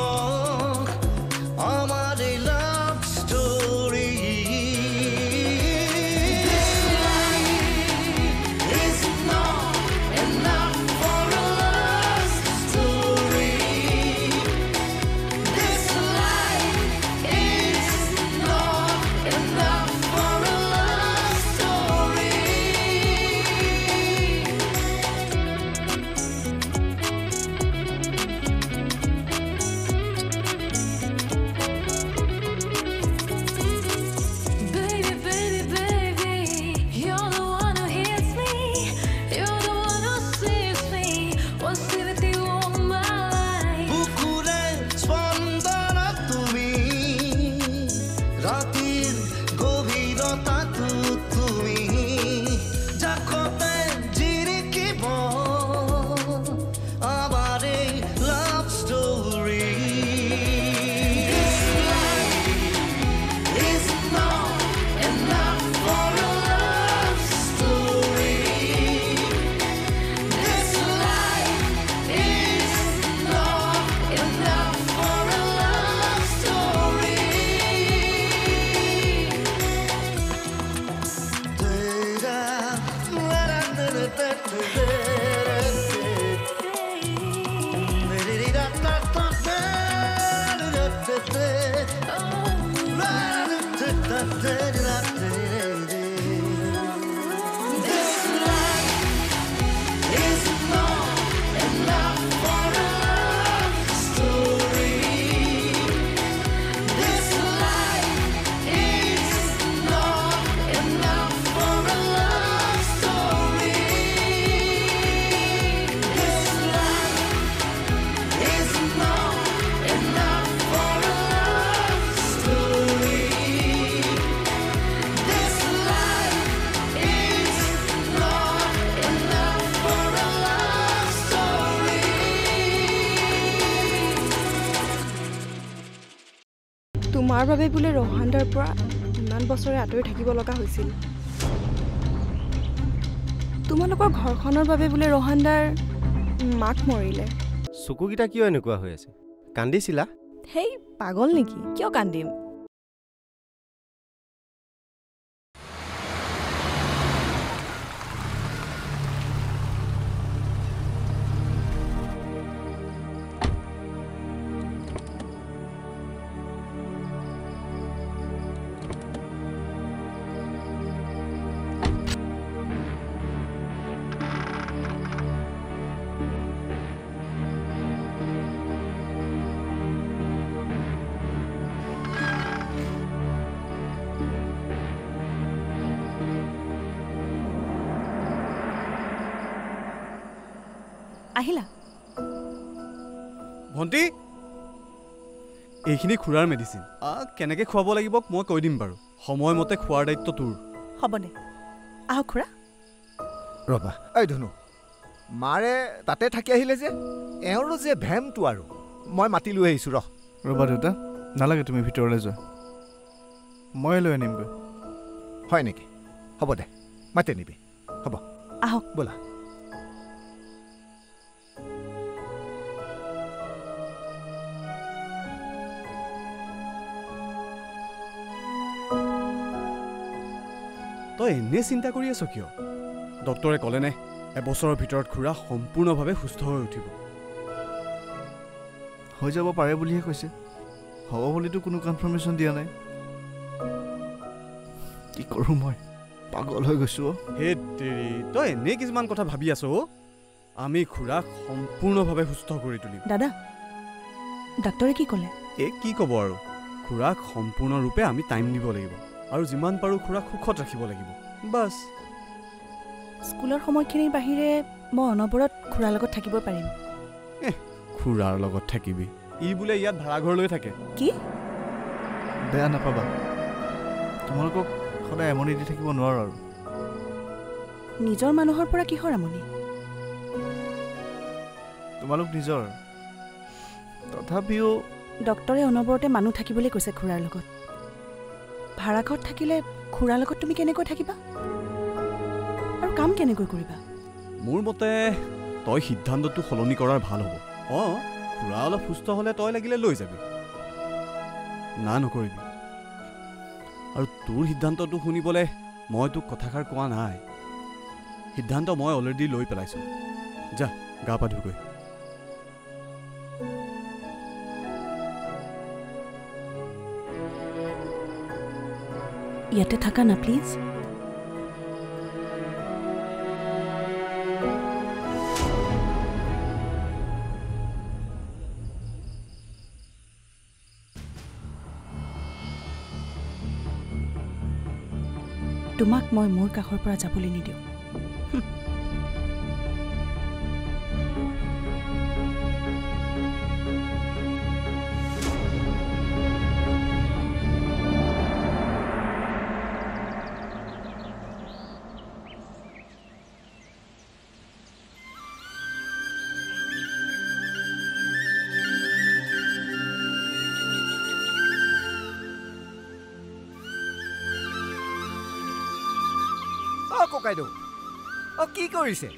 Oh. তোমাৰ বাবে বোলে ৰহান্দাৰ পৰা ইমান বছৰে আঁতৰি থাকিব লগা হৈছিল। তোমালোকৰ ঘৰখনৰ বাবে বোলে ৰহান্দাৰ মাক মৰিলে। চকুকেইটা কিয় এনেকুৱা হৈ আছে? কান্দিছিলা? সেই পাগল নেকি? কিয় কান্দিম? আহিলা। ভণ্টি এইখিনি খুৰাৰ মেডিচিন কেনেকৈ খুৱাব লাগিব মই কৈ দিম বাৰু। সময়মতে খোৱাৰ দায়িত্ব তোৰ। হ'ব দে। আহক খুৰা। ৰবা এই ধুনু মাৰে তাতে থাকি আহিলে যে এওঁৰো যে ভেমটো আৰু। মই মাতি লৈ আহিছোঁ ৰহ। ৰ'বা দেউতা নালাগে তুমি ভিতৰলৈ যোৱা। মই লৈ আনিমগৈ। হয় নেকি? হ'ব দে মাতি নিবি হ'ব। আহক। ব'লা। তই এনেই চিন্তা কৰি আছ কিয়? ডক্তৰে ক'লেনে এবছৰৰ ভিতৰত খুৰা সম্পূৰ্ণভাৱে সুস্থ হৈ উঠিব। হৈ যাব পাৰে বুলিহে কৈছে। হ'ব বুলিতো কোনো কনফাৰ্মেশ্যন দিয়া নাই। কি কৰোঁ মই? পাগল হৈ গৈছোঁ হে তেৰি তই এনেই কিছুমান কথা ভাবি আছ আমি খুৰাক সম্পূৰ্ণভাৱে সুস্থ কৰি তুলিম। দাদা ডাক্তৰে কি ক'লে? এই কি ক'ব আৰু? খুৰাক সম্পূৰ্ণৰূপে আমি টাইম দিব লাগিব। আৰু যিমান পাৰোঁ খুৰাক সুখত ৰাখিব লাগিব। বাছ স্কুলৰ সময়খিনিৰ বাহিৰে মই অনবৰত খুৰাৰ লগত থাকিব পাৰিম। খুৰাৰ লগত থাকিবি। ই বোলে ইয়াত ভাড়াঘৰ লৈ থাকে। কি? বেয়া নাপাবা। তোমালোকক সদায় এমনি দি থাকিব নোৱাৰোঁ আৰু। নিজৰ মানুহৰ পৰা কিহৰ আমনি? তোমালোক নিজৰ। তথাপিও ডক্তৰে অনবৰতে মানুহ থাকিবলৈ কৈছে খুৰাৰ লগত। ভাড়া ঘৰত থাকিলে খুৰাৰ লগত তুমি কেনেকৈ থাকিবা? আৰু কাম কেনেকৈ কৰিবা? মোৰ মতে তই সিদ্ধান্তটো সলনি কৰাৰ ভাল হ'ব। অঁ খুৰা অলপ সুস্থ হ'লে তই লাগিলে লৈ যাবি। না নকৰিবি। আৰু তোৰ সিদ্ধান্তটো শুনিবলৈ মই তোক কথাষাৰ কোৱা নাই। সিদ্ধান্ত মই অলৰেডি লৈ পেলাইছোঁ। যা গা পা ধুগৈ ইয়াতে থাকা না প্লিজ তোমাক মই মোৰ কাষৰ পৰা যাবলৈ নিদিওঁ। অ ককাইদেউ অ কি কৰিছে?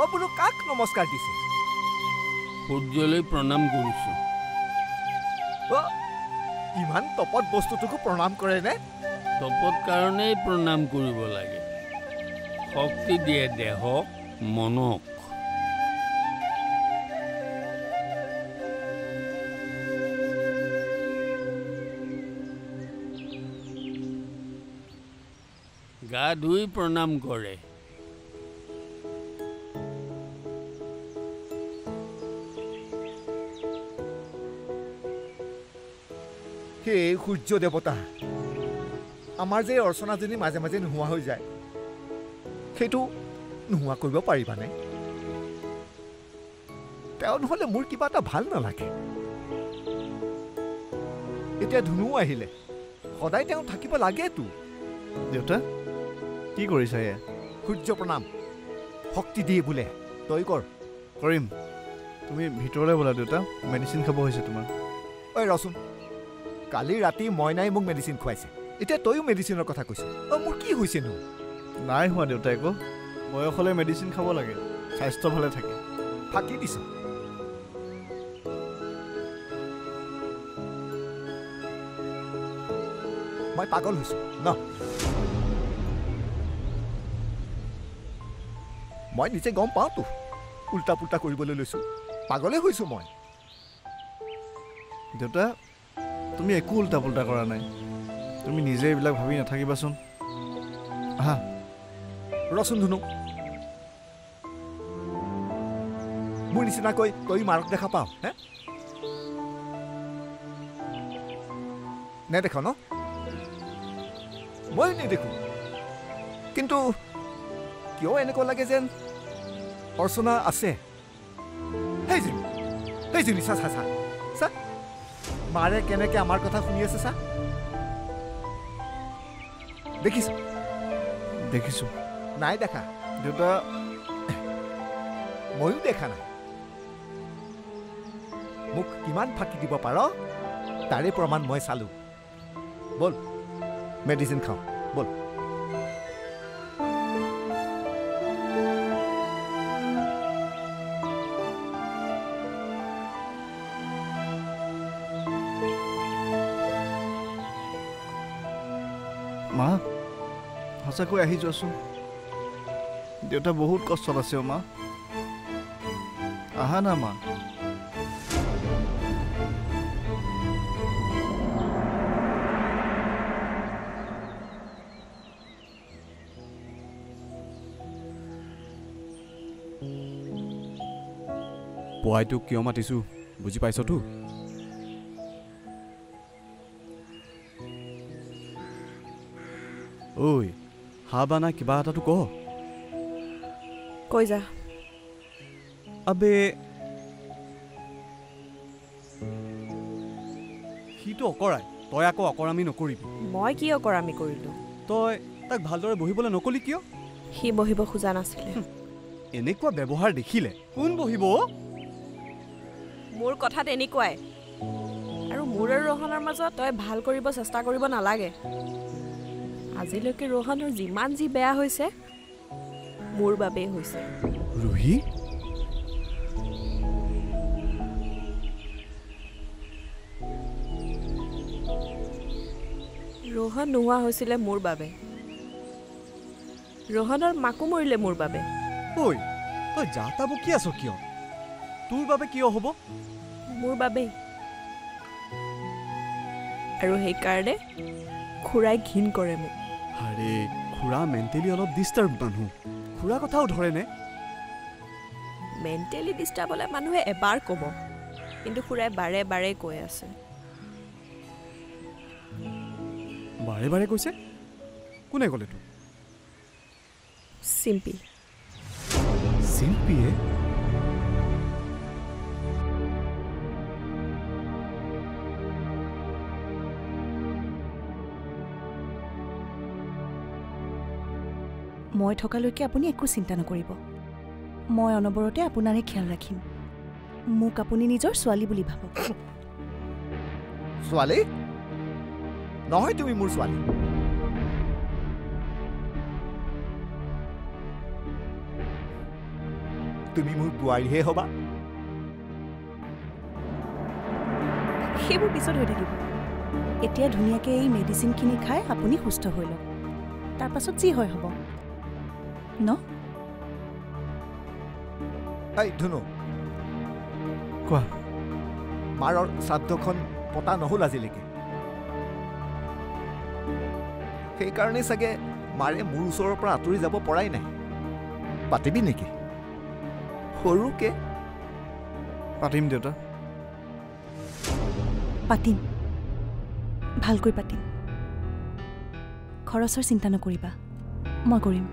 অ বোলো কাক নমস্কাৰ দিছে? সূৰ্যলৈ প্ৰণাম কৰিছোঁ। অ ইমান তপত বস্তুটোকো প্ৰণাম কৰেনে তপত কাৰণেই প্ৰণাম কৰিব লাগে। শক্তি দিয়ে দেহক মনক। গা ধুই প্ৰণাম কৰে। হে সূৰ্য দেৱতা আমাৰ যে অৰ্চনাজনী মাজে মাজে নোহোৱা হৈ যায় সেইটো নোহোৱা কৰিব পাৰিবানে? তেওঁ নহ'লে মোৰ কিবা এটা ভাল নালাগে। এতিয়া ধুনুও আহিলে সদায় তেওঁ থাকিব লাগেতো। দেউতা? কি কৰিছা এয়া সূৰ্য প্ৰণাম। শক্তি দিয়ে বোলে। তই কৰ। কৰিম। তুমি ভিতৰলৈ ব'লা দেউতা মেডিচিন খাব হৈছে তোমাৰ। ঐ ৰচোন। কালি ৰাতি মইনাই মোক মেডিচিন খুৱাইছে। এতিয়া তয়ো মেডিচিনৰ কথা কৈছ। অ মোৰ কি হৈছেনো নাই হোৱা দেউতা একো। বয়স হ'লে মেডিচিন খাব লাগে। স্বাস্থ্য ভালে থাকে। ফাঁকি দিছ। মই পাগল হৈছো। ন। মই নিজে গম পাওঁতো উল্টা পুল্টা কৰিবলৈ লৈছো। পাগলে হৈছো মই। দেউতা তুমি একো উল্টা পুল্টা কৰা নাই। তুমি নিজে এইবিলাক ভাবি নাথাকিবাচোন। আহা। ৰচোন ধুনু। মোৰ নিচিনাকৈ তই মাৰক দেখা পাওঁ হে? নেদেখ ন? ময়ো নেদেখো। কিন্তু কিয় এনেকুৱা লাগে যেন অৰ্চনা আছে। সেই জিনি চা চা চা। চা মাৰে কেনেকে আমাৰ কথা শুনি আছে চা। দেখিছ? দেখিছোঁ। নাই দেখা। দেউতা ময়ো দেখা নাই। মোক কিমান ফাঁকি দিব পাৰ? তাৰে প্ৰমাণ মই চালোঁ। ব'ল মেডিচিন খাওঁ। ব'ল। সঁচাকৈ আহি যোৱাচোন। দেউতা বহুত কষ্টত আছে অ' মা। আহা না মা। পুৱাই তোক কিয় মাতিছোঁ বুজি পাইছতো ঐ হা বা নাই কিবা এটাতো কৈ যা আবে সিটো অকৰাই তই আকৌ অকৰামি নকৰিবি মই কি অকৰামি কৰিলোঁ তই তাক ভালদৰে বহিবলৈ নকলি কিয় সি বহিব খোজা নাছিলে এনেকুৱা ব্যৱহাৰ দেখিলে কোন বহিব? মোৰ কথা তেনেকুৱাই আৰু মোৰ আৰু ৰোহনৰ মাজত তই ভাল কৰিব চেষ্টা কৰিব নালাগে আজিলৈকে ৰোহনৰ যিমান যি বেয়া হৈছে মোৰ বাবেই হৈছে। ৰুহি? ৰোহন নোহোৱা হৈছিলে মোৰ বাবে। ৰোহনৰ মাকো মৰিলে মোৰ বাবে। ঐ তই যা তা বকি আছ কিয়? তোৰ বাবে কিয় হ'ব? মোৰ বাবেই। আৰু সেইকাৰণে খুৰাই ঘীণ কৰে মোক। আৰে খুৰা মেণ্টেলি অলপ ডিষ্টাৰ্ব মানুহ। খুৰা কথাও ধৰেনে? মেণ্টেলি ডিষ্টাৰ্ব হ'লে মানুহে এবাৰ ক'ব কিন্তু খুৰাই বাৰে বাৰে কৈ আছে। বাৰে বাৰে কৈছে? কোনে ক'লে তোক চিম্পি চিম্পিয়ে মই থকালৈকে আপুনি একো চিন্তা নকৰিব। মই অনবৰতে আপোনাৰে খেয়াল ৰাখিম। মোক আপুনি নিজৰ ছোৱালী বুলি ভাবক। ছোৱালী? নহয় তুমি মোৰ ছোৱালী। তুমি মোৰ বোৱাৰীহে হ'বা। সেইবোৰ পিছত হৈ থাকিব। এতিয়া ধুনীয়াকৈ এই মেডিচিনখিনি খাই আপুনি সুস্থ হৈ লওক। তাৰপাছত যি হয় হ'ব। এই ধুনু কোৱা? মাৰৰ শ্ৰাদ্ধখন পতা নহ'ল আজিলৈকে সেইকাৰণে চাগে মাৰে মোৰ ওচৰৰ পৰা আঁতৰি যাব পৰাই নাই। পাতিবি নেকি? সৰুকে পাতিম দেউতা। পাতিম। ভালকৈ পাতিম। খৰচৰ চিন্তা নকৰিবা। মই কৰিম।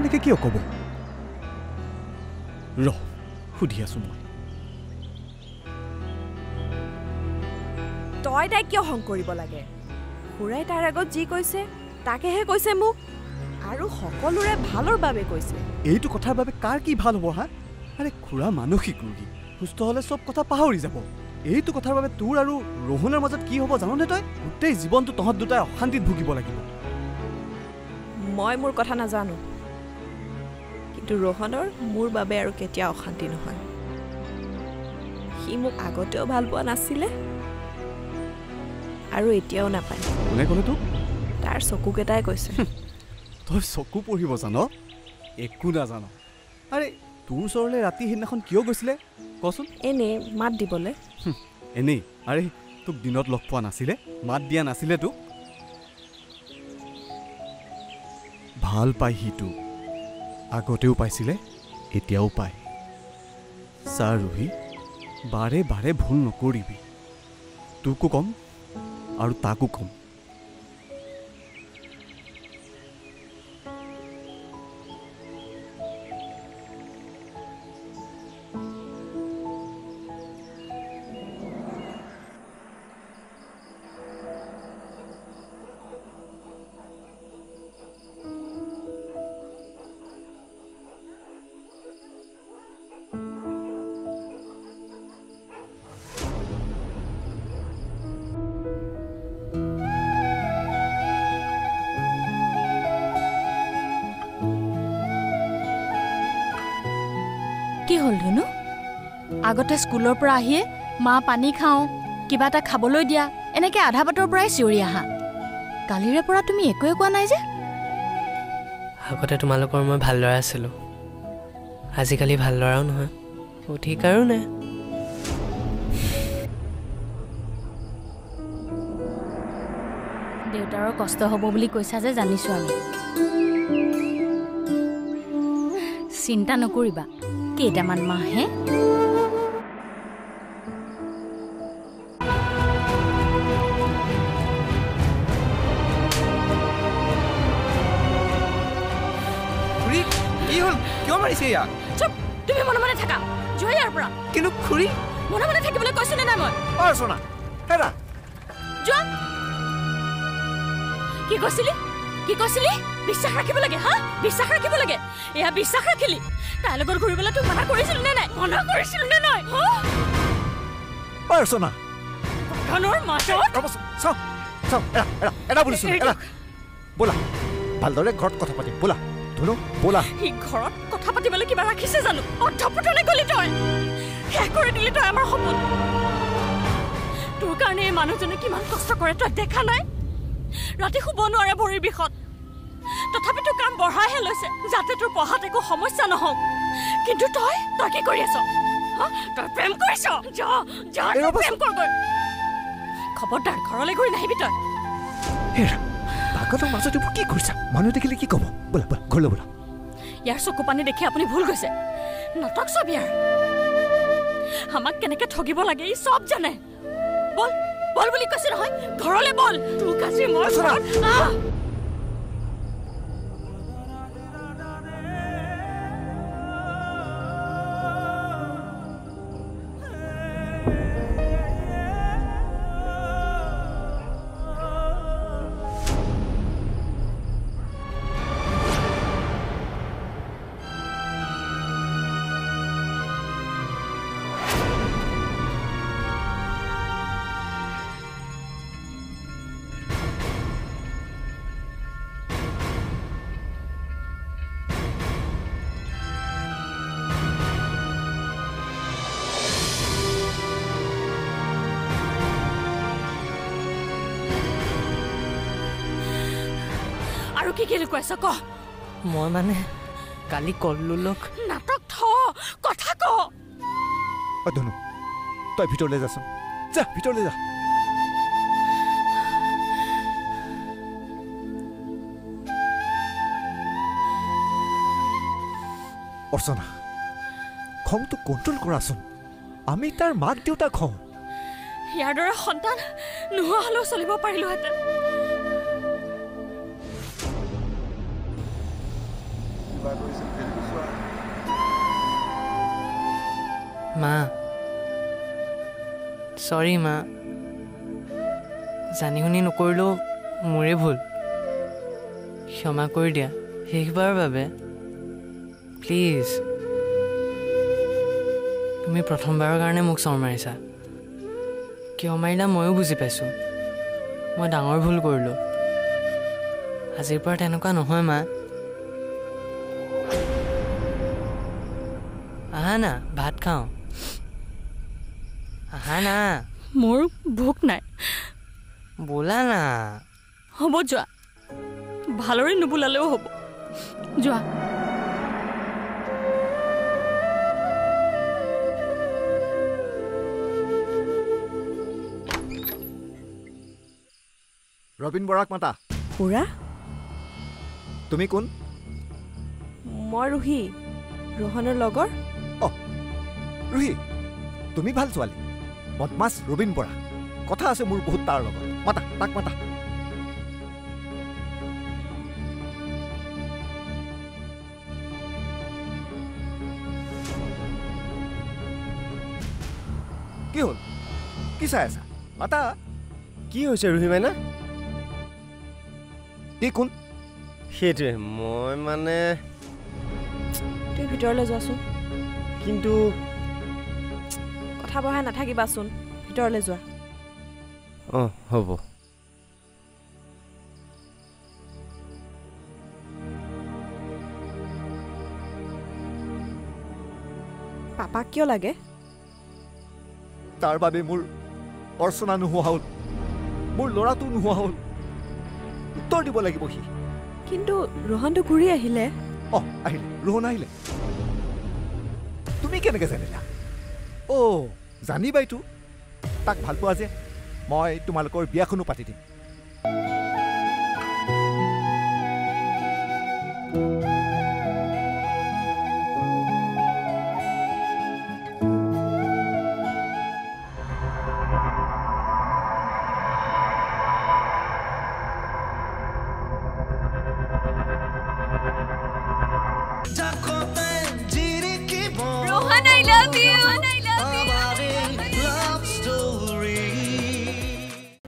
তেনেকে কিয় ক'ব ৰ সুধি আছো মই তই তাইক কিয় খং কৰিব লাগে? খুৰাই তাৰ আগত যি কৈছে তাকেহে কৈছে মোক। আৰু সকলোৰে ভালৰ বাবে কৈছে। এইটো কথাৰ বাবে কাৰ কি ভাল হ'ব হা? আৰে খুৰা মানসিক ৰোগী সুস্থ হ'লে চব কথা পাহৰি যাব। এইটো কথাৰ বাবে তোৰ আৰু ৰোহনৰ মাজত কি হ'ব জাননে তই? গোটেই জীৱনটো তহঁত দুটাই অশান্তিত ভুগিব লাগিব। মই মোৰ কথা নাজানো। কিন্তু ৰোহনৰ মোৰ বাবে আৰু কেতিয়াও অশান্তি নহয়। সি মোক আগতেও ভাল পোৱা নাছিলে আৰু এতিয়াও নাপায়। কোনে ক'লে তোক? তাৰ চকুকেইটাই কৈছে। তই চকু পঢ়িব জান? একো নাজান। আৰে তোৰ ওচৰলৈ ৰাতি সেইদিনাখন কিয় গৈছিলে? কচোন। এনেই মাত দিবলৈ। এনেই। আৰে তোক দিনত লগ পোৱা নাছিলে? মাত দিয়া নাছিলে তোক? ভাল পায় সিটো আগতেও পাইছিলে এতিয়াও পায়। চা ৰুহি বাৰে বাৰে ভুল নকৰিবি। তোকো ক'ম আৰু তাকো ক'ম। কি হ'ল ধুনু? আগতে স্কুলৰ পৰা আহিয়ে মা পানী খাওঁ কিবা এটা খাবলৈ দিয়া এনেকৈ আধা বাটৰ পৰাই চিঞৰি আহা। কালিৰে পৰা তুমি একোৱে কোৱা নাই যে। আগতে তোমালোকৰ মই ভাল ল'ৰা আছিলোঁ। আজিকালি ভাল ল'ৰাও নহয় অধিকাৰো নাই। দেউতাৰৰ কষ্ট হ'ব বুলি কৈছা যে জানিছোঁ আমি। চিন্তা নকৰিবা। কেইটামান খুৰী কি হ'ল? কিয় মাৰিছে ইয়াক? চুপ তুমি মনে মনে থাকা। যোৱা ইয়াৰ পৰা। কিন্তু খুৰী মনে মনে থাকিবলৈ কৈছো নে নাই মই? অৰ্চনা হেৰা যোৱা। কি কৈছিলি? কি কৈছিলি? বিশ্বাস ৰাখিব লাগে হা? বিশ্বাস ৰাখিব লাগে। এয়া বিশ্বাস ৰাখিলি। তাইৰ লগত ঘূৰিবলৈ তোক মানা কৰিছিলো নে নাই? মানা কৰিছিলো নে নাই? অৰ্চনা ধনৰ মাজত? ৰ'বচোন চাওঁ চাওঁ এৰা এৰা এৰা বুলিছোঁ এৰা। ব'লা ভালদৰে ঘৰত কথা পাতিম ব'লা। ধুনু ব'লা। সি ঘৰত কথা পাতিবলৈ কিবা ৰাখিছে জানো? অৰ্ধপতনে গলি তই। শেষ কৰি দিলি তই আমাৰ সপোন। তোৰ কাৰণে এই মানুহজনে কিমান কষ্ট কৰে তই দেখা নাই? ৰাতি শুব নোৱাৰে ভৰিৰ বিষত। তথাপিতো কাম বঢ়াইহে লৈছে যাতে তোৰ পঢ়াত একো সমস্যা নহওক। কিন্তু তই তই কি কৰি আছ? তই প্ৰেম কৰিছ? প্ৰেম কৰগৈ খবৰদাৰ ঘৰলৈ ঘূৰি নাহিবি তই। ভাগতৰ মাজত এইবোৰ কি কৰিছা? মানুহ দেখিলে কি ক'ব? ব'লা ব'লা ঘৰলৈ ব'লা। ইয়াৰ চকু পানী দেখি আপুনি ভুল গৈছে। নাটক চব ইয়াৰ। আমাক কেনেকে ঠগিব লাগে ই চব জানে। বল বল বুলি কৈছে নহয় ঘৰলে বল। তোক আজি মই আৰু কি কি লুকুৱাইছ ক। মই মানে কালি কল্লুলক নাটক থ কথা ক। অ ধুনু তই ভিতৰলৈ যাচোন যা ভিতৰলৈ যা। অৰ্চনা খংটো কণ্ট্ৰল কৰাচোন। আমি তাৰ মাক দেউতাক হওঁ। ইয়াৰ দৰে সন্তান নোহোৱা হ'লেও চলিব পাৰিলোহেঁতেন। মা। চৰি মা। জানি শুনি নকৰিলেও মোৰে ভুল। ক্ষমা কৰি দিয়া। শেষবাৰৰ বাবে। প্লিজ তুমি প্ৰথমবাৰৰ কাৰণে মোক চৰ মাৰিছা। কিয় মাৰিলা ময়ো বুজি পাইছোঁ। মই ডাঙৰ ভুল কৰিলোঁ। আজিৰ পৰা তেনেকুৱা নহয় মা। আহা না ভাত খাওঁ। আহা না মোৰ ভোক নাই। বোলা না। হ'ব যোৱা। ভালৰে নুবোলালেও হ'ব। যোৱা। ৰবীন বৰাক মাতা। খুৰা তুমি কোন? মই ৰুহি। ৰোহনৰ লগৰ। ৰুহি। তুমি ভাল ছোৱালী। বদমাছ ৰবীন বৰা। কথা আছে মোৰ বহুত তাৰ লগত। মাতা তাক মাতা। কি হ'ল? কি চাই আছা? মাতা? কি হৈছে ৰুহি মাইনা? এই কোন? সেইটোৱে মই মানে তুমি ভিতৰলৈ যোৱাচোন। কিন্তু কথা বঢ়াই নাথাকিবাচোন। ভিতৰলৈ যোৱা। অঁ হ'ব। পাপাক কিয় লাগে? তাৰ বাবে মোৰ অৰ্চনা নোহোৱা হ'ল। মোৰ ল'ৰাটো নোহোৱা হ'ল। উত্তৰ দিব লাগিব সি। কিন্তু ৰোহনটো ঘূৰি আহিলে? অ আহিলে। ৰোহন আহিলে। তুমি কেনেকৈ জানিলা? অ' জানিবাইতো তাক ভাল পোৱা যে মই তোমালোকৰ বিয়াখনো পাতি দিম।